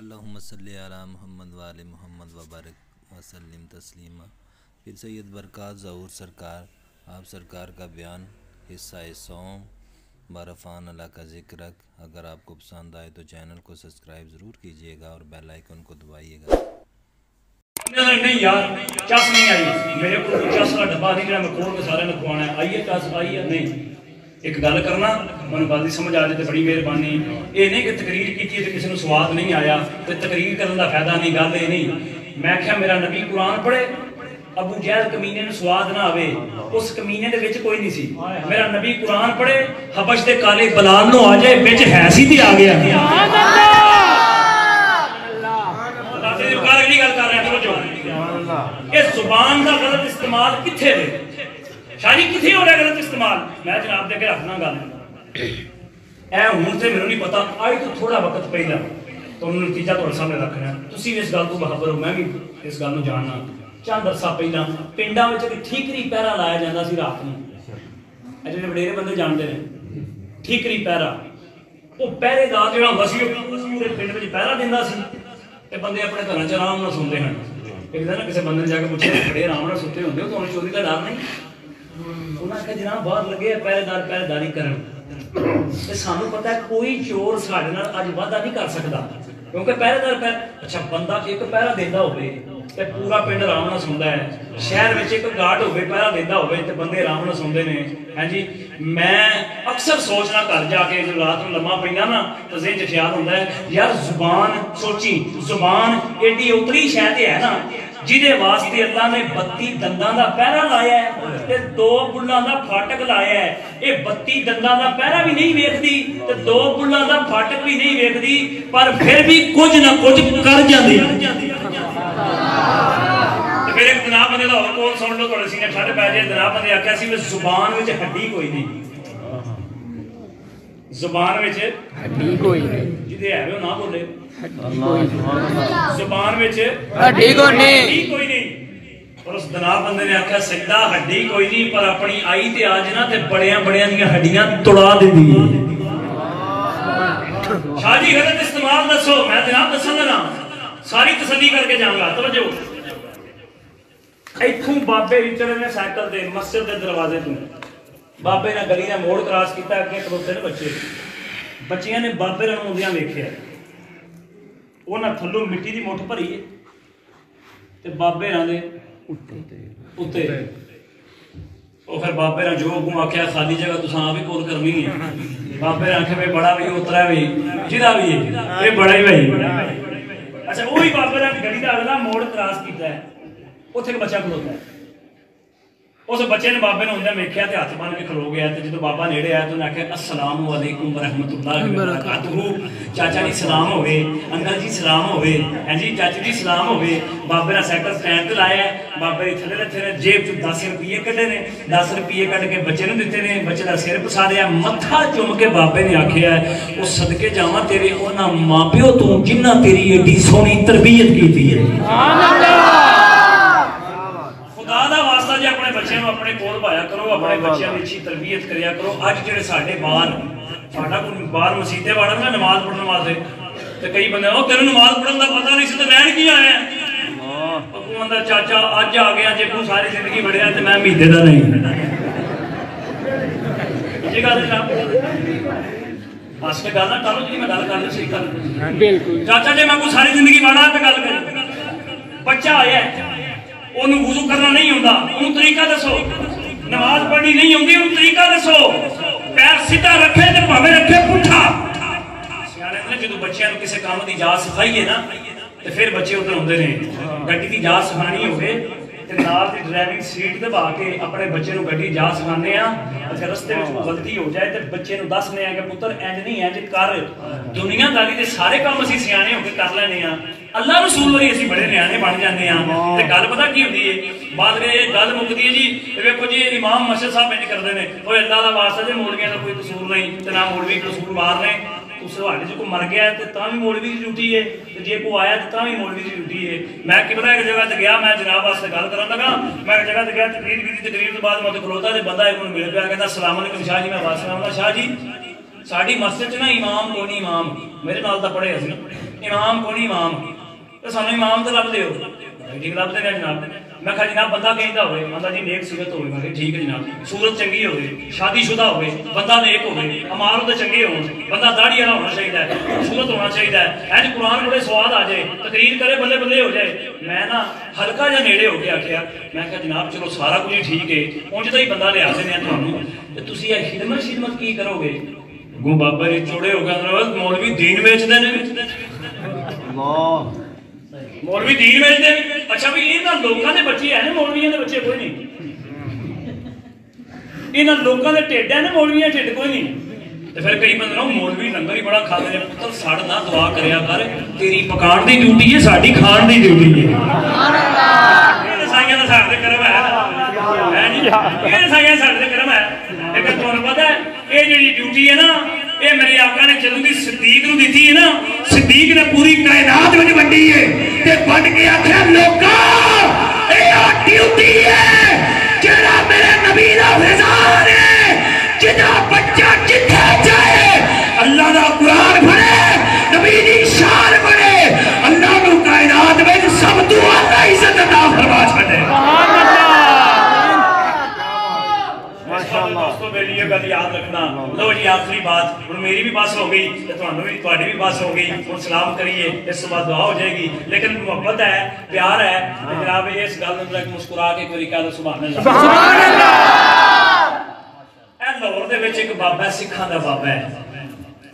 अल्लाम अला मोहम्मद वाल मोहम्मद वबारक वसलम तस्लीमा। फिर सैद बरक़ात, ज़हूर सरकार, आप सरकार का बयान, हिस्सा सोम, बारफ़ान अला का ज़िक्र अगर आपको पसंद आए तो चैनल को सब्सक्राइब ज़रूर कीजिएगा और बेल आइकन को दबाइएगा। नहीं यार नहीं। ਇੱਕ ਗੱਲ ਕਰਨਾ ਮੈਨੂੰ ਗੱਲ ਦੀ ਸਮਝ ਆ ਜਾਏ ਤੇ ਬੜੀ ਮਿਹਰਬਾਨੀ ਇਹ ਨਹੀਂ ਕਿ ਤਕਰੀਰ ਕੀਤੀ ਤੇ ਕਿਸੇ ਨੂੰ ਸਵਾਦ ਨਹੀਂ ਆਇਆ ਤੇ ਤਕਰੀਰ ਕਰਨ ਦਾ ਫਾਇਦਾ ਨਹੀਂ ਗੱਲ ਇਹ ਨਹੀਂ ਮੈਂ ਕਿਹਾ ਮੇਰਾ ਨਬੀ ਕੁਰਾਨ ਪੜ੍ਹੇ ਅਬੂ ਜਹਿਲ ਕਮੀਨੇ ਨੂੰ ਸਵਾਦ ਨਾ ਆਵੇ ਉਸ ਕਮੀਨੇ ਦੇ ਵਿੱਚ ਕੋਈ ਨਹੀਂ ਸੀ ਮੇਰਾ ਨਬੀ ਕੁਰਾਨ ਪੜ੍ਹੇ ਹਬਸ਼ ਦੇ ਕਾਲੇ ਬਲਾਲ ਨੂੰ ਆ ਜਾਏ ਵਿੱਚ ਹੈ ਸੀ ਤੇ ਆ ਗਿਆ ਦਾਦੇ ਦੀ ਗੱਲ ਨਹੀਂ ਗੱਲ ਕਰ ਰਿਹਾ ਸਮਝੋ ਇਹ ਜ਼ੁਬਾਨ ਦਾ ਗਲਤ ਇਸਤੇਮਾਲ ਕਿੱਥੇ ਵੇ ਸ਼ਾਇਰੀ ਕਿੱਥੇ ਹੋ ਰਿਹਾ ਗਲਤ ਇਸਤੇਮਾਲ? ਮੈਂ ਜਨਾਬ ਦੇ ਅੱਗੇ ਰੱਖਣਾ ਗੱਲ। ਐ ਹੁਣ ਤੇ ਮੈਨੂੰ ਨਹੀਂ ਪਤਾ, ਅੱਜ ਤੋਂ ਥੋੜਾ ਵਕਤ ਪਹਿਲਾਂ ਤੁਹਾਨੂੰ ਨਤੀਜਾ ਤੁਹਾਡੇ ਸਾਹਮਣੇ ਰੱਖਣਾ ਤੁਸੀਂ ਵੀ ਇਸ ਗੱਲ ਤੋਂ ਬਖਬਰ ਹੋ, ਮੈਂ ਵੀ ਇਸ ਗੱਲ ਨੂੰ ਜਾਣਨਾ ਚੰਦ ਅਰਸਾ ਪਹਿਲਾਂ ਪਿੰਡਾਂ ਵਿੱਚ ਇੱਕ ਠੀਕਰੀ ਪਹਿਰਾ ਲਾਇਆ ਜਾਂਦਾ ਸੀ ਰਾਤ ਨੂੰ। ਇਹ ਜਿਹੜੇ ਵਡੇਰੇ ਬੰਦੇ ਜਾਣਦੇ ਨੇ, ਠੀਕਰੀ ਪਹਿਰਾ। ਉਹ ਪਹਿਰੇਦਾਰ ਜਿਹੜਾ ਹੁੰਦਾ ਸੀ, ਉਹ ਪੂਰੇ ਪਿੰਡ ਵਿੱਚ ਪਹਿਰਾ ਦਿੰਦਾ ਸੀ। ਤੇ ਬੰਦੇ ਆਪਣੇ ਘਰਾਂ 'ਚ ਆਰਾਮ ਨਾਲ ਸੌਂਦੇ ਹਨ। ਇੱਕ ਦਿਨ ਕਿਸੇ ਬੰਦੇ ਨੇ ਜਾ ਕੇ ਪੁੱਛਿਆ ਬੜੇ ਆਰਾਮ ਨਾਲ ਸੁੱਤੇ ਹੁੰਦੇ ਹੋ, ਤੁਹਾਨੂੰ ਚੋਰੀ ਦਾ ਡਰ ਨਹੀਂ? ਉਹਨਾਂ ਆਖਿਆ ਜਨਾਬ ਬਾਹਰ ਲੱਗੇ ਪਹਿਰੇਦਾਰ ਪਹਿਰੇਦਾਰੀ ਕਰਨ। ਤੇ ਸਾਨੂੰ ਪਤਾ ਹੈ ਕੋਈ ਚੋਰ ਸਾਡੇ ਨਾਲ ਅੱਜ ਵਾਅਦਾ ਨਹੀਂ ਕਰ ਸਕਦਾ। ਕਿਉਂਕਿ ਪਹਿਰੇਦਾਰ ਪਹਿ, ਅੱਛਾ, ਬੰਦਾ ਇੱਕ ਪਹਿਰਾ ਦਿੰਦਾ ਹੋਵੇ ਤੇ ਪੂਰਾ ਪਿੰਡ ਆਰਾਮ ਨਾਲ ਸੌਂਦਾ ਹੈ। ਸ਼ਹਿਰ ਵਿੱਚ ਇੱਕ ਗਾਰਡ ਹੋਵੇ, ਪਹਿਰਾ ਦਿੰਦਾ ਹੋਵੇ ਤੇ ਬੰਦੇ ਆਰਾਮ ਨਾਲ ਸੌਂਦੇ ਨੇ। ਹਾਂਜੀ ਮੈਂ ਅਕਸਰ ਸੋਚਣਾ ਘਰ ਜਾ ਕੇ, ਜਦੋਂ ਰਾਤ ਨੂੰ ਲੰਮਾ ਪੈਂਦਾ ਨਾ, ਤਾਂ ਜ਼ਿਹਨ 'ਚ ਖਿਆਲ ਹੁੰਦਾ ਹੈ, ਯਾਰ ਜ਼ੁਬਾਨ, ਸੋਚੀ, ਜ਼ੁਬਾਨ ਏਡੀ ਉਤਰੀ ਸ਼ੈ ਤੇ ਹੈ ਨਾ। ਜਿਹਦੇ ਵਾਸਤੇ ਅੱਲਾ ਨੇ 32 ਦੰਦਾਂ ਦਾ ਪਹਿਰਾ ਲਾਇਆ ਹੈ ਤੇ ਦੋ ਬੁੱਲਾਂ ਦਾ ਫਾਟਕ ਲਾਇਆ ਹੈ ਇਹ 32 ਦੰਦਾਂ ਦਾ ਪਹਿਰਾ ਵੀ ਨਹੀਂ ਵੇਖਦੀ ਤੇ ਦੋ ਬੁੱਲਾਂ ਦਾ ਫਾਟਕ ਵੀ ਨਹੀਂ ਵੇਖਦੀ ਪਰ ਫਿਰ ਵੀ ਕੁਝ ਨਾ ਕੁਝ ਕਰ ਜਾਂਦੀ ਹੈ ਤੇ ਫਿਰ ਇੱਕ ਜਨਾਬ ਬੰਦੇ ਦਾ ਹੋਰ ਕੋਲ ਸੁਣ ਲਓ ਤੁਹਾਡੇ ਸੀਨੇ ਠੱਡ ਪੈ ਜੇ ਜਨਾਬ ਬੰਦੇ ਆਖਿਆ ਸੀ ਵੀ ਜ਼ੁਬਾਨ ਵਿੱਚ ਹੱਡੀ ਕੋਈ ਨਹੀਂ ਜ਼ੁਬਾਨ ਵਿੱਚ ਹੱਡੀ ਕੋਈ ਨਹੀਂ ਜਿਹਦੇ ਹੈ ਉਹ ਨਾ ਬੋਲੇ ਕੋਈ ਨਹੀਂ ਜ਼ੁਬਾਨ ਵਿੱਚ ਹੱਡੀ ਕੋਈ ਨਹੀਂ ਹੱਡੀ ਕੋਈ ਨਹੀਂ ਪਰ ਉਸ ਦਨਾ ਬੰਦੇ ਨੇ ਆਖਿਆ ਸਜਦਾ ਹੱਡੀ ਕੋਈ ਨਹੀਂ ਪਰ ਆਪਣੀ ਆਈ ਤੇ ਅੱਜ ਨਾ ਤੇ ਬੜਿਆਂ ਬੜਿਆਂ ਦੀਆਂ ਹੱਡੀਆਂ ਤੁੜਾ ਦਿੰਦੀ ਹੈ ਸ਼ਾਦੀ ਗਲਤ ਇਸਤੇਮਾਲ ਦੱਸੋ ਮੈਂ ਜਨਾਬ ਦੱਸਣ ਲੱਗਾ ਸਾਰੀ ਤਸੱਲੀ ਕਰਕੇ ਜਾਵਾਂਗਾ ਤਵੱਜੋ ਇੱਥੋਂ ਬਾਬੇ ਵਿਚੜੇ ਨੇ ਸਾਈਕਲ ਦੇ ਮਸਜਿਦ ਦੇ ਦਰਵਾਜ਼ੇ ਤੋਂ ਬਾਬੇ ਨੇ ਗਲੀ ਦਾ ਮੋੜ ਕ੍ਰਾਸ ਕੀਤਾ ਅੱਗੇ ਖਲੋਤੇ ਨੇ ਬੱਚੇ ਬੱਚਿਆਂ ਨੇ ਬਾਬੇ ਨੂੰ ਆਉਂਦਿਆਂ ਵੇਖਿਆ ਉਹਨਾਂ ਥੱਲੋਂ ਮਿੱਟੀ ਦੀ ਮੁੱਠ ਭਰੀ ਹੈ ਤੇ ਬਾਬੇ ਰਾਂ ਦੇ ਉੱਤੇ। ਉਹ ਫਿਰ ਬਾਬੇ ਰਾਂ ਜੋ ਹੁਕਮ ਆਖਿਆ ਖਾਲੀ ਜਗ੍ਹਾ ਤੁਸੀਂ ਆਪ ਹੀ ਕੋਲ ਕਰਨੀ ਹੈ ਬਾਬੇ ਰਾਂ ਆਖਿਆ ਵੀ ਬੜਾ ਵੀ ਉਤਰਾ ਵੀ ਜਿਹਦਾ ਵੀ ਹੈ ਇਹ ਬੜਾ ਹੀ ਭਾਈ। ਅੱਛਾ ਉਹ ਹੀ ਬਾਬੇ ਰਾਂ ਗਲੀ ਦਾ ਅਗਲਾ ਮੋੜ ਕ੍ਰਾਸ ਕੀਤਾ ਹੈ। ਉੱਥੇ ਇੱਕ ਬੱਚਾ ਖਲੋਤਾ ਹੈ। उस बच्चे ने बाबे ने उन्हें वेख्या तो हथ बन के खलो गया तो जो बाबा नेड़े आया तो उन्हें आख्या असलाम वालेकुम वरहमतुल्लाह चाचा जी सलाम होवे। अंकल जी सलाम होवे। हैं जी चाची जी सलाम होवे। बाबे ने सैकल स्टैंड पर लाया। बाबे ने थले रखे ने जेब च दस रुपये कटे ने। दस रुपये कट के बच्चे ने दिते ने। बच्चे का सिर पसा पसारिया मत्था चुम के बाबे ने आख्या वो सदके जावा तेरे उन्होंने माँ प्यो तू जिन्हें तेरी एडी सोहनी तरबीयत की है। ਆਪਣੇ ਬੱਚਿਆਂ ਦੀ ਅੱਛੀ ਤਰਬੀਅਤ ਕਰਿਆ ਕਰੋ। ਅੱਜ ਜਿਹੜੇ ਸਾਡੇ ਬਾਹਰ ਸਾਡਾ ਕੋਈ ਬਾਹਰ ਮਸਜਿਦੇ ਵਾਲਾ ਨਾ ਨਮਾਜ਼ ਪੜਨ ਵਾਸਤੇ। ਤੇ ਕਈ ਬੰਦੇ ਉਹ ਤੈਨੂੰ ਨਮਾਜ਼ ਪੜਨ ਦਾ ਪਤਾ ਨਹੀਂ ਸੀ ਤੇ ਰਹਿਣ ਕੀ ਆਇਆ? ਅੱਗੋਂ ਆਂਦਾ ਚਾਚਾ ਅੱਜ ਆ ਗਿਆ ਜੇ ਤੂੰ ਸਾਰੀ ਜ਼ਿੰਦਗੀ ਵੜਿਆ ਤੇ ਮੈਂ ਮਹੀਨੇ ਦਾ ਨਹੀਂ ਗੱਲ ਗੱਲ ਨਾ ਕਰੋ ਜਿਹੜੀ ਮੈਂ ਗੱਲ ਸੀ ਬਿਲਕੁਲ। ਚਾਚਾ ਜੇ ਮੈਂ ਕੋਈ ਸਾਰੀ ਜ਼ਿੰਦਗੀ ਵਾੜਾ ਤੇ ਗੱਲ ਕਰ। ਬੱਚਾ ਆਇਆ ਉਹਨੂੰ ਵਜ਼ੂ ਕਰਨਾ ਨਹੀਂ ਆਉਂਦਾ। ਉਹਨੂੰ ਤਰੀਕਾ ਦੱਸੋ। नमाज़ पढ़नी नहीं होंगी तरीका दसो। पैर सीधा रखे तो भावे रखे पुठा जो बच्चों किसी काम की जात सिखाईए ना तो फिर बच्चे उधर आते हैं गड्डी की जात सिखानी होवे ड्राइविंग सीट दबा के अपने बच्चे गड्डी जा सिखाने अच्छा रस्ते गलती हो जाए तो बच्चे दसने पुत्र इंज नहीं इंज कर। दुनियादारी के सारे काम असं सियाने होकर कर लेने ਨਹੀਂ ਇੰਜ ਕਰ ਦੁਨੀਆਦਾਰੀ ਦੇ ਸਾਰੇ ਕੰਮ ਅਸੀਂ ਸਿਆਣੇ ਹੋ ਕੇ ਕਰ ਲੈਣੇ ਆ ਅੱਲਾ ਰਸੂਲ ਵਰੀ ਅਸੀਂ ਬੜੇ ਨਿਆਣੇ ਬਣ ਜਾਂਦੇ ਆ ਤੇ ਗੱਲ ਪਤਾ ਕੀ ਹੁੰਦੀ ਏ ਬਾਅਦ ਵਿੱਚ ਇਹ ਗੱਲ ਮੁੱਕਦੀ ਹੈ ਜੀ ਇਹ ਵੇਖੋ ਜੀ ਇਮਾਮ ਮਸਜਿਦ ਸਾਹਿਬ ਇੰਜ ਕਰਦੇ ਨੇ ਓਏ ਅੱਲਾ ਦਾ ਵਾਸਤਾ ਜੇ ਮੌਲਵੀਆਂ ਦਾ ਕੋਈ ਕਸੂਰ ਨਹੀਂ ਤੇ ਨਾ ਮੌਲਵੀ ਕਸੂਰ ਮਾਰ ਰਹੇ ਉਸ ਤੁਹਾਡੇ ਚ ਕੋਈ ਮਰ ਗਿਆ ਤੇ ਤਾਂ ਵੀ ਮੌਲਵੀ ਦੀ ਡਿਊਟੀ ਏ ਤੇ ਜੇ ਕੋਈ ਆਇਆ ਤੇ ਤਾਂ ਵੀ ਮੌਲਵੀ ਦੀ ਡਿਊਟੀ ਏ ਮੈਂ ਕਿਬਰਾ ਇੱਕ ਜਗ੍ਹਾ ਤੇ ਗਿਆ ਮੈਂ ਜਨਾਬ ਵਾਸਤੇ ਗੱਲ ਕਰਨ ਲੱਗਾ ਮੈਂ ਇੱਕ ਜਗ੍ਹਾ ਤੇ ਗਿਆ ਤਕਰੀਰ ਕੀਤੀ ਤਕਰੀਰ ਤੋਂ ਬਾਅਦ ਮੈਂ ਉੱਥੇ ਖਲੋਤਾ ਤੇ ਬੰਦਾ ਇੱਕ ਨੂੰ ਮਿਲ ਪਿਆ ਕਹਿੰਦਾ ਸਲਾਮ ਅਲੈਕੁਮ ਸ਼ਾਹ ਜੀ ਮੈਂ ਵਾਸਲਾਮ ਦਾ ਸ਼ਾਹ ਜੀ ਸਾਡੀ ਮਸਜਿਦ ਚ ਨਾ ਇਮਾਮ ਕੋਈ ਨਹੀਂ ਇਮਾਮ ਮੇਰੇ ਨਾਲ ਤਾਂ ਪੜ੍ਹੇ ਅਸੀਂ ਇਮਾਮ ਕੋਣੀ ਇਮਾਮ ਤੇ ਸਾਨੂੰ ਇਮਾਮ ਤਾਂ ਲੱਭ ਦਿਓ ਠੀਕ ਲੱਭਦੇ ਨੇ ਜਨਾਬ। ਮੈਂ ਕਿਹਾ ਜਨਾਬ, ਬੰਦਾ ਕਹਿੰਦਾ ਹੋਵੇ? ਬੰਦਾ ਜੀ ਨੇਕ ਸੂਰਤ ਹੋਵੇ। ਮੈਂ ਕਿਹਾ ਠੀਕ ਹੈ ਜਨਾਬ। ਸੂਰਤ ਚੰਗੀ ਹੋਵੇ, ਸ਼ਾਦੀशुदा ਹੋਵੇ, ਬੰਦਾ ਨੇਕ ਹੋਵੇ ਅਮਾਲ ਉਹਦੇ ਚੰਗੇ ਹੋਣ। ਬੰਦਾ ਦਾੜੀ ਵਾਲਾ ਹੋਣਾ ਚਾਹੀਦਾ ਹੈ, ਸੂਰਤ ਹੋਣਾ ਚਾਹੀਦਾ ਹੈ। ਇੰਜ ਕੁਰਾਨ ਬੜੇ ਸਵਾਦ ਆ ਜਾਏ, ਤਕਰੀਰ ਕਰੇ ਬੱਲੇ ਬੱਲੇ ਹੋ ਜਾਏ। ਮੈਂ ਨਾ ਹਲਕਾ ਜਿਹਾ ਨੇੜੇ ਹੋ ਕੇ ਆਖਿਆ, ਮੈਂ ਕਿਹਾ ਜਨਾਬ, ਚਲੋ ਸਾਰਾ ਕੁਝ ਠੀਕ ਹੈ ਉਂਝ ਤਾਂ ਹੀ ਬੰਦਾ ਲਿਆ ਸਕਦੇ ਆ ਤੁਹਾਨੂੰ। ਤੇ ਤੁਸੀਂ ਇਹ ਖਿਦਮਤ ਖਿਦਮਤ ਕੀ ਕਰੋਗੇ? ਗੋ ਬਾਬਾ ਜੀ ਚੋੜੇ ਹੋ ਗਏ, ਅੰਦਰ ਮੌਲਵੀ ਦੀਨ ਵੇਚਦੇ ਨੇ। ਮੌਲਵੀ ਦੀਨ ਵੇਚਦੇ ਨੇ ਅੱਛਾ ਵੀ ਇਹਨਾਂ ਲੋਕਾਂ ਦੇ ਬੱਚੇ ਹੈ ਨੇ, ਮੌਲਵੀਆਂ ਦੇ ਬੱਚੇ ਕੋਈ ਨਹੀਂ। ਇਹਨਾਂ ਲੋਕਾਂ ਦੇ ਢਿੱਡ ਹੈ ਨੇ, ਮੌਲਵੀਆਂ ਢਿੱਡ ਕੋਈ ਨਹੀਂ। ਤੇ ਫਿਰ ਕਈ ਬੰਦੇ ਨੂੰ ਮੌਲਵੀ ਲੰਗਰ ਹੀ ਬੜਾ ਖਾਂਦੇ ਨੇ। ਪੁੱਤਰ ਸੜ ਨਾ, ਦੁਆ ਕਰਿਆ ਕਰ। ਤੇਰੀ ਪਕਾਉਣ ਦੀ ਡਿਊਟੀ ਹੈ, ਸਾਡੀ ਖਾਣ ਦੀ ਡਿਊਟੀ ਹੈ। ਇਹ ਸਾਈਆਂ ਦਾ ਸਾਡੇ ਕਰਮ ਹੈ। ਹੈ ਜੀ। ਇਹ ਸਾਈਆਂ ਸਾਡੇ ਕਰਮ ਹੈ। ਲੇਕਿਨ ਤੁਹਾਨੂੰ ਪਤਾ ਇਹ ਜਿਹੜੀ ਡਿਊਟੀ ਹੈ ਨਾ ये मेरे आका ने जदों की सदीक दी है ना सदीक ने पूरी कायनात में वंडी है ते वंड के आखिया लोग ड्यूटी है जेड़ा मेरे ਸਲਾਮ ਕਰੀਏ ਇਸ ਤੋਂ ਬਾਅਦ ਦੁਆ ਹੋ ਜਾਏਗੀ। ਲੇਕਿਨ ਮੁਹੱਬਤ ਹੈ ਪਿਆਰ ਹੈ ਤੇ ਜਨਾਬ ਇਸ ਗੱਲ ਨੂੰ ਜਰਾ ਮੁਸਕਰਾ ਕੇ ਕੋਈ ਕਹਦਾ ਸੁਭਾਨ ਅੱਲਾਹ ਸੁਭਾਨ ਅੱਲਾਹ ਇਹ ਲਾਹੌਰ ਦੇ ਵਿੱਚ ਇੱਕ ਬਾਬਾ ਸਿੱਖਾਂ ਦਾ ਬਾਬਾ ਹੈ।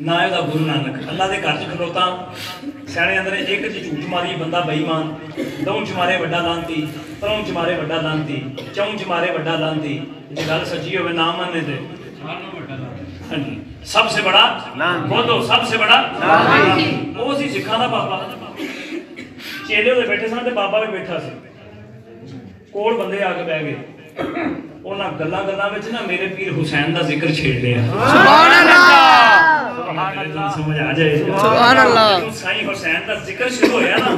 ਨਾ ਉਹਦਾ ਗੁਰੂ ਨਾਨਕ ਅੱਲਾ ਦੇ ਘਰ ਚ ਖਲੋਤਾ। ਸਿਆਣੇ ਅੰਦਰ ਇੱਕ ਚ ਝੂਠ ਮਾਰੀ ਬੰਦਾ ਬੇਈਮਾਨ। ਦੋ ਚ ਮਾਰੇ ਵੱਡਾ ਲਾਂਤੀ ਤਰੋਂ ਚ ਮਾਰੇ ਵੱਡਾ ਲਾਂਤੀ ਚੌਂ ਚ ਮਾਰੇ ਵੱਡਾ ਲਾਂਤੀ। ਜੇ ਗੱਲ ਸੱਚੀ ਹੋਵੇ ਨਾ ਮੰਨੇ ਤੇ ਹਾਂਜੀ। ਸਭ ਸੇ ਬੜਾ ਬੋਲੋ ਸਭ ਸੇ ਬੜਾ ਉਹ ਸੀ ਸਿੱਖਾਂ ਦਾ ਬਾਬਾ ਚੇਲੇ ਉਹਦੇ ਬੈਠੇ ਸਨ ਤੇ ਬਾਬਾ ਵੀ ਬੈਠਾ ਸੀ ਕੋਲ ਬੰਦੇ ਆ ਕੇ ਬਹਿ ਗਏ ਉਹਨਾਂ ਗੱਲਾਂ ਗੱਲਾਂ ਵਿੱਚ ਨਾ ਮੇਰੇ ਪੀਰ ਹੁਸੈਨ ਦਾ ਜ਼ਿਕਰ ਛੇੜ ਲਿਆ ਸੁਭਾਨ ਅੱਲਾਹ ਤੁਹਾਨੂੰ ਸਮਝ ਆ ਜਾਏ ਸੁਭਾਨ ਅੱਲਾਹ। ਸਾਈਂ ਹੁਸੈਨ ਦਾ ਜ਼ਿਕਰ ਸ਼ੁਰੂ ਹੋਇਆ ਨਾ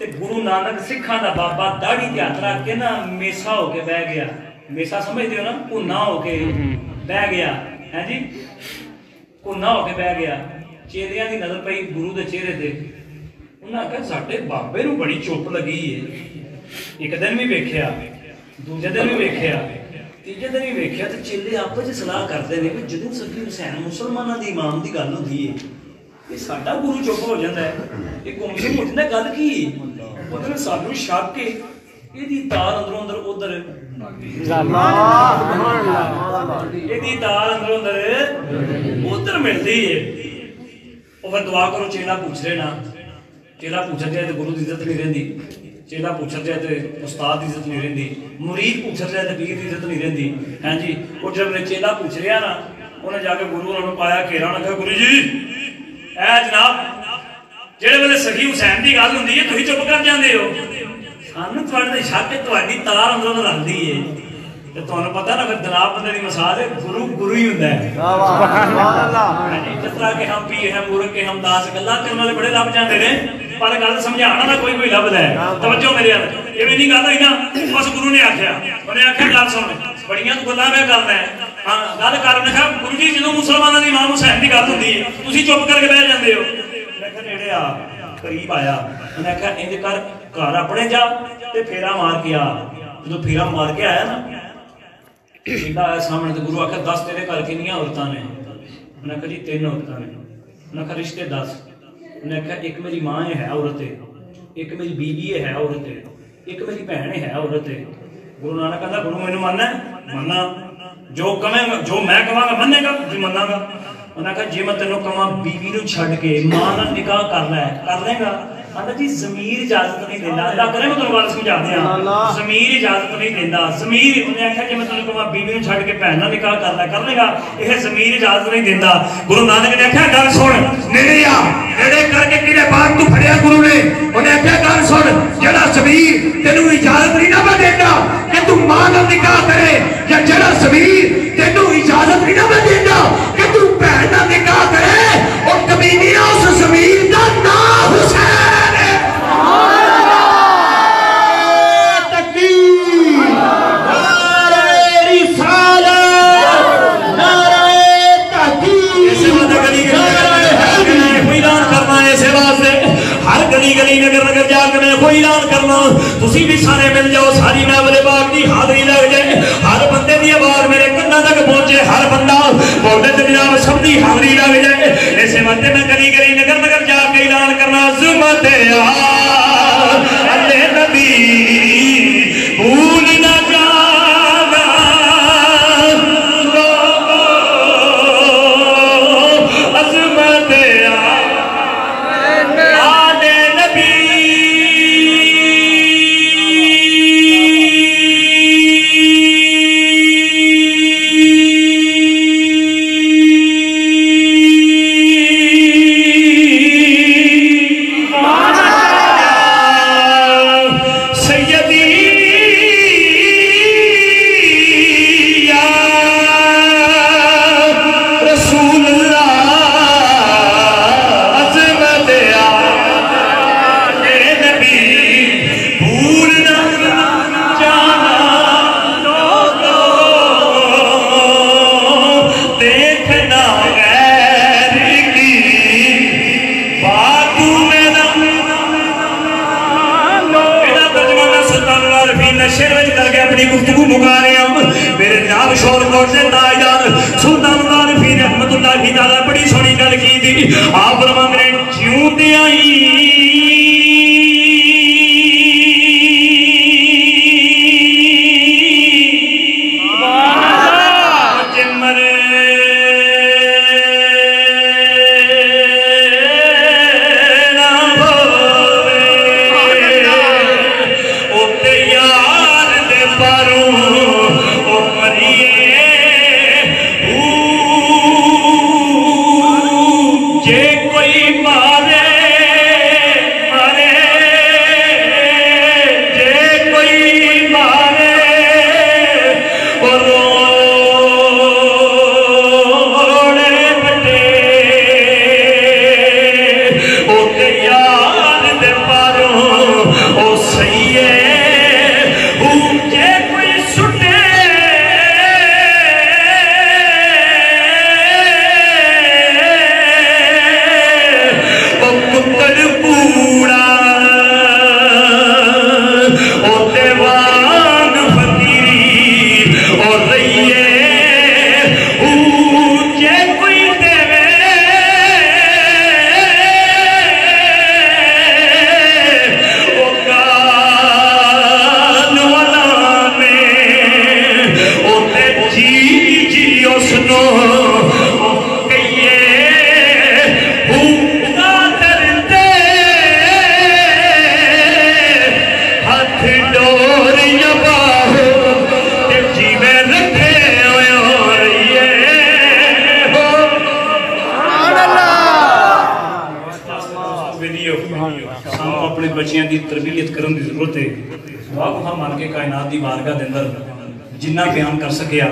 ਤੇ ਗੁਰੂ ਨਾਨਕ ਸਿੱਖਾਂ ਦਾ ਬਾਬਾ ਦਾੜੀ ਤੇ ਹੱਥ ਰੱਖ ਕੇ ਨਾ ਮੇਸਾ ਹੋ ਕੇ ਬਹਿ ਗਿਆ ਮੇਸਾ ਸਮਝਦੇ ਹੋ ਨਾ ਭੁੰਨਾ ਹੋ ਕੇ ਬਹਿ ਗਿਆ ਹੈ ਜੀ? ਭੁੰਨਾ ਹੋ ਕੇ ਬਹਿ ਗਿਆ। ਚੇਲਿਆਂ ਦੀ ਨਜ਼ਰ ਪਈ ਗੁਰੂ ਦੇ ਚਿਹਰੇ ਤੇ। ਉਹਨਾਂ ਆਖਿਆ, ਸਾਡੇ ਬਾਬੇ ਨੂੰ ਬੜੀ ਚੁੱਪ ਲੱਗੀ ਏ। ਇੱਕ ਦਿਨ ਵੀ ਵੇਖਿਆ, ਦੂਜੇ ਦਿਨ ਵੀ ਵੇਖਿਆ, ਤੀਜੇ ਦਿਨ ਵੀ ਵੇਖਿਆ ਤੇ ਚੇਲੇ ਆਪਸ ਵਿੱਚ ਸਲਾਹ ਕਰਦੇ ਨੇ ਕਿ ਜਦੋਂ ਸੱਗੀ ਹੁਸੈਨ ਮੁਸਲਮਾਨਾਂ ਦੀ ਇਮਾਮ ਦੀ ਗੱਲ ਹੁੰਦੀ ਏ, ਇਹ ਸਾਡਾ ਗੁਰੂ ਚੁੱਪ ਹੋ ਜਾਂਦਾ ਹੈ ਇਹ ਗੁੰਮ ਹੋ ਜਾਂਦਾ ਗੱਲ ਕੀ ਉਹਦੇ ਨਾਲ ਸਾਨੂੰ ਸ਼ੱਕ ਕੇ ਇਹਦੀ ਤਾਰ ਅੰਦਰੋਂ ਅੰਦਰ ਉਧਰ। ਇਹਦੀ ਤਾਰ ਅੰਦਰੋਂ ਅੰਦਰ ਉਧਰ ਮਿਲਦੀ ਏ। ਉਹ ਫਿਰ ਦੁਆ ਕਰੋ, ਚੇਲਾ ਪੁੱਛ ਲੈਣਾ। ਚੇਲਾ ਪੁੱਛ ਰਿਹਾ ਤੇ ਗੁਰੂ ਦੀ ਇੱਜ਼ਤ ਨਹੀਂ ਰਹਿੰਦੀ। ਚੇਲਾ ਪੁੱਛ ਰਿਹਾ ਤੇ ਉਸਤਾਦ ਦੀ ਇੱਜ਼ਤ ਨਹੀਂ ਰਹਿੰਦੀ। ਮੁਰੀਦ ਪੁੱਛ ਰਿਹਾ ਤੇ ਪੀਰ ਦੀ ਇੱਜ਼ਤ ਨਹੀਂ ਰਹਿੰਦੀ। ਹਾਂਜੀ, ਉਹ ਜਦ ਨੇ ਚੇਲਾ ਪੁੱਛ ਰਿਹਾ ਨਾ, ਉਹਨੇ ਜਾ ਕੇ ਗੁਰੂ ਨੂੰ ਪਾਇਆ, ਘੇਰਾ ਉਹਨੇ ਕਿਹਾ, ਗੁਰੂ ਜੀ, ਐ ਜਨਾਬ, ਜਿਹੜੇ ਵੇਲੇ ਸਖੀ ਹੁਸੈਨ ਦੀ ਗੱਲ ਹੁੰਦੀ ਹੈ ਤੁਸੀਂ ਚੁੱਪ ਕਰ ਜਾਂਦੇ ਹੋ। ਸਾਨੂੰ ਤੁਹਾਡੇ ਤੇ ਸ਼ੱਕ ਹੈ ਤੁਹਾਡੀ ਤਾਰ ਅੰਦਰੋਂ ਅੰਦਰ ਰਲਦੀ ਏ ਤੇ ਤੁਹਾਨੂੰ ਪਤਾ ਨਾ ਫਿਰ ਜਨਾਬ ਬੰਦੇ ਦੀ ਮਿਸਾਲ ਹੈ ਗੁਰੂ ਗੁਰੂ ਹੀ ਹੁੰਦਾ ਹੈ ਹਾਂਜੀ, ਜਿਸ ਤਰ੍ਹਾਂ ਕਿ ਹਮ ਪੀਰ ਹੈ ਮੂਰਖ ਕੇ ਹਮ ਦਾਸ ਗੱਲਾਂ ਕਰਨ ਵਾਲੇ ਬੜੇ ਲੱਭ ਜਾਂਦੇ ਨੇ ਪਰ ਗੱਲ ਸਮਝਾਉਣ ਵਾਲਾ ਕੋਈ ਕੋਈ ਲੱਭਦਾ ਹੈ ਤਵੱਜੋ ਮੇਰੇ ਵੱਲ ਐਵੇਂ ਨਹੀਂ ਗੱਲ ਹੋਈ ਨਾ ਬਸ ਗੁਰੂ ਨੇ ਆਖਿਆ ਉਹਨੇ ਆਖਿਆ ਗੱਲ ਸੁਣ ਬੜੀਆਂ ਤੂੰ ਗੱਲਾਂ ਮੈਂ ਕਰਦਾ ਹੈ। ਹਾਂ ਗੱਲ ਕਰ ਉਹਨੇ ਕਿਹਾ ਗੁਰੂ ਜੀ ਜਦੋਂ ਮੁਸਲਮਾਨਾਂ ਦੀ ਇਮਾਮ ਹੁਸੈਨ ਦੀ ਗੱਲ ਹੁੰਦੀ ਹੈ ਤੁਸੀਂ ਚੁੱਪ ਕਰਕੇ ਬਹਿ ਜਾਂਦੇ ਹੋ ਮੈਂ ਕਿਹਾ ਨੇੜੇ ਆ ਕਰੀਬ ਆਇਆ ਉਹਨੇ ਆਖਿਆ ਇੰਜ ਕਰ ਘਰ ਆਪਣੇ ਜਾ ਤੇ ਫੇਰਾ ਮਾਰ ਕੇ ਆ। ਜਦੋਂ ਫੇਰਾ ਮਾਰ ਕੇ ਆਇਆ ਨਾ ਕਹਿੰਦਾ ਆਇਆ ਸਾਹਮਣੇ ਤੇ ਗੁਰੂ ਆਖਿਆ, ਦੱਸ ਤੇਰੇ ਘਰ ਕਿੰਨੀਆਂ ਔਰਤਾਂ ਨੇ? ਉਹਨੇ ਆਖਿਆ ਤਿੰਨ ਔਰਤਾਂ ਨੇ। ਉਹਨੇ ਆਖਿਆ ਰਿਸ਼ਤੇ ਦੱਸ। ਉਹਨੇ ਆਖਿਆ ਇੱਕ ਮੇਰੀ ਮਾਂ ਹੈ ਔਰਤ ਹੈ ਇੱਕ ਮੇਰੀ ਬੀਵੀ ਹੈ ਔਰਤ ਹੈ ਇੱਕ ਮੇਰੀ ਭੈਣ ਹੈ ਔਰਤ ਹੈ ਗੁਰੂ ਨਾਨਕ ਕਹਿੰਦਾ, ਗੁਰੂ ਮੈਨੂੰ ਮੰਨਣਾ ਹੈ? ਮੰਨਣਾ ਜੋ ਕਵੇਂਗਾ, ਜੋ ਮੈਂ ਕਵਾਂਗਾ ਮੰਨੇਗਾ ਜੀ ਮੰਨਾਂਗਾ? ਉਹਨਾਂ ਕਹਾ, ਜੇ ਮੈਂ ਤੈਨੂੰ ਕਵਾਂ, ਬੀਵੀ ਨੂੰ ਛੱਡ ਕੇ ਮਾਂ ਨਾਲ ਨਿਕਾਹ ਕਰ ਲੈ, ਕਰ ਲੇਗਾ ਕਹਿੰਦਾ ਜੀ ਜ਼ਮੀਰ ਇਜਾਜ਼ਤ ਨਹੀਂ ਦਿੰਦਾ। ਅੱਲਾ ਕਰੇ ਮੈਂ ਤੁਹਾਨੂੰ ਗੱਲ ਸਮਝਾ ਦਿਆਂ ਜ਼ਮੀਰ ਇਜਾਜ਼ਤ ਨਹੀਂ ਦਿੰਦਾ। ਜ਼ਮੀਰ ਉਹਨੇ ਆਖਿਆ ਜੇ ਮੈਂ ਤੈਨੂੰ ਕਵਾਂ ਬੀਵੀ ਨੂੰ ਛੱਡ ਕੇ ਭੈਣ ਨਾਲ ਨਿਕਾਹ ਕਰ ਲੈ ਕਰ ਲੇਗਾ। ਇਹ ਜ਼ਮੀਰ ਇਜਾਜ਼ਤ ਨਹੀਂ ਦਿੰਦਾ। ਗੁਰੂ ਨਾਨਕ ਨੇ ਆਖਿਆ ਗੱਲ ਸੁਣ ਨੇੜੇ ਆ। ਨੇੜੇ ਕਰਕੇ ਕਿਹੜੇ ਬਾਤ ਤੂੰ ਫੜਿਆ ਗੁਰੂ ਨੇ? ਉਹਨੇ ਆਖਿਆ ਗੱਲ ਸੁਣ ਜਿਹੜਾ ਜ਼ਮੀਰ ਤੈਨੂੰ ਇਜਾਜ਼ਤ ਨਹੀਂ ਨਾ ਦਿੰਦਾ ਕਿ ਤੂੰ ਮਾਂ ਨਾਲ ਨਿਕਾਹ ਕਰੇ ਜਾਂ ਜਿਹੜਾ ਜ਼ਮੀਰ ਤੈਨੂੰ ਇਜਾਜ਼ਤ ਨਹੀਂ ਨਾ ਦਿੰਦਾ ਕਿ ਤੂੰ ਭੈਣ ਨਾਲ ਨਿਕਾਹ ਕਰੇ तुसी भी सारे मिल जाओ नशे में निकल के अपनी गुफ्तगु मुका रहे हम। मेरे जनाब शोरकोट ने ताजदार सुल्तान उदार फीर अहमदुल्लाह की बड़ी सोनी गल की थी। आप रवा मेरे क्यों ते आई। 谁也 ਬੱਚਿਆਂ ਦੀ ਤਰਬੀਅਤ ਕਰਨ ਦੀ ਜ਼ਰੂਰਤ ਹੈ ਦੁਆ ਕੋ ਮੰਨ ਕੇ ਕਾਇਨਾਤ ਦੀ ਬਾਰਗਾਹ ਦੇ ਅੰਦਰ ਜਿੰਨਾ ਬਿਆਨ ਕਰ ਸਕਿਆ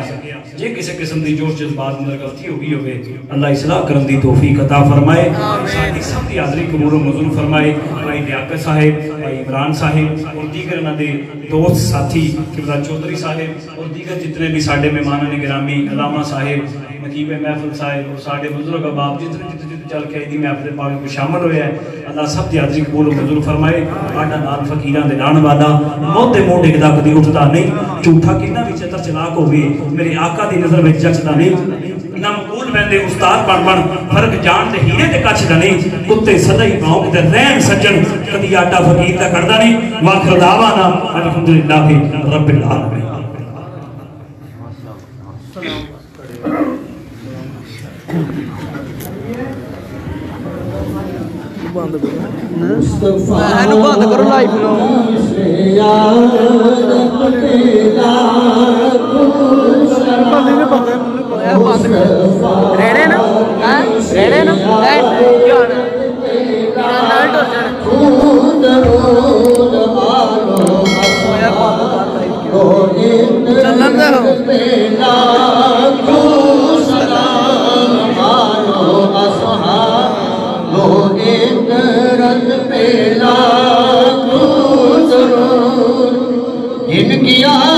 ਜੇ ਕਿਸੇ ਕਿਸਮ ਦੀ ਜੋਸ਼ ਜਜ਼ਬਾਤ ਅੰਦਰ ਗਲਤੀ ਹੋ ਗਈ ਹੋਵੇ ਅੱਲਾਹ ਇਸਲਾਹ ਕਰਨ ਦੀ ਤੌਫੀਕ عطا ਫਰਮਾਏ ਸਾਡੀ ਸਭ ਦੀ ਹਾਜ਼ਰੀ ਕਬੂਲ ਮਜ਼ੂਰ ਫਰਮਾਏ ਭਾਈ ਲਿਆਕਤ ਸਾਹਿਬ ਭਾਈ ਇਮਰਾਨ ਸਾਹਿਬ ਔਰ ਦੀਗਰ ਇਹਨਾਂ ਦੇ ਦੋਸਤ ਸਾਥੀ ਕਿਬਲਾ ਚੌਧਰੀ ਸਾਹਿਬ ਔਰ ਦੀਗਰ ਜਿਤਨੇ ਵੀ ਸਾਡੇ ਮਹਿਮਾਨਾਂ ਨੇ ਗਿਰਾਮੀ ਅਲਾਮਾ ਸਾਹਿਬ ਨਕੀਬ ਮਹਿਫਲ ਸਾਹਿਬ ਔਰ ਸਾਡੇ ਬਜ਼ੁਰਗ ਬਾਪ ਜਿਤਨੇ ਜਿਤਨੇ ਜਿਤਨੇ ਚੱਲ ਕੇ ਦੀ ਮਹਿਫਲ ਪਾਕ ਵਿੱਚ ਸ਼ਾਮਲ ਹੋਇਆ ਹੈ ਅੱਲਾਹ ਸਭ ਦੀ ਹਾਜ਼ਰੀ ਕਬੂਲ ਮਜ਼ੂਰ ਫਰਮਾਏ ਸਾਡਾ ਨਾਲ ਫਕੀਰਾਂ ਦੇ ਲਾਣ ਵਾਲਾ ਮੋਢੇ ਮੋਢੇ ਦਾ ਕਦੀ ਉੱਠਦਾ ਨਹੀਂ ਝੂਠਾ ਕਿੰਨਾ ਵੀ ਚਤਰ ਚਲਾਕ ਹੋਵੇ ਮੇਰੇ ਆਕਾ ਦੀ ਨਜ਼ਰ ਵਿੱਚ ਜੱਚਦਾ ਨਹੀਂ ਨਾ ਮਕੂਲ ਬੰਦੇ ਉਸਤਾਦ ਬਣ ਬਣ ਫਰਕ ਜਾਣ ਤੇ ਹੀਰੇ ਤੇ ਕੱਚ ਦਾ ਨਹੀਂ ਕੁੱਤੇ ਸਦਾ ਹੀ ਭੌਂਕਦੇ ਰਹਿਣ ਸੱਜਣ ਕਦੀ ਆਟਾ ਫਕੀਰ ਦਾ ਕਰਦਾ ਨਹੀਂ ਵਾਖਰ ਦਾਵਾਨਾ ਅਲਹਮਦੁਲਿਲਾਹ ਰੱਬਿਲ ਆਲਮੀਨ बंद करो लाईट बंदे न گيا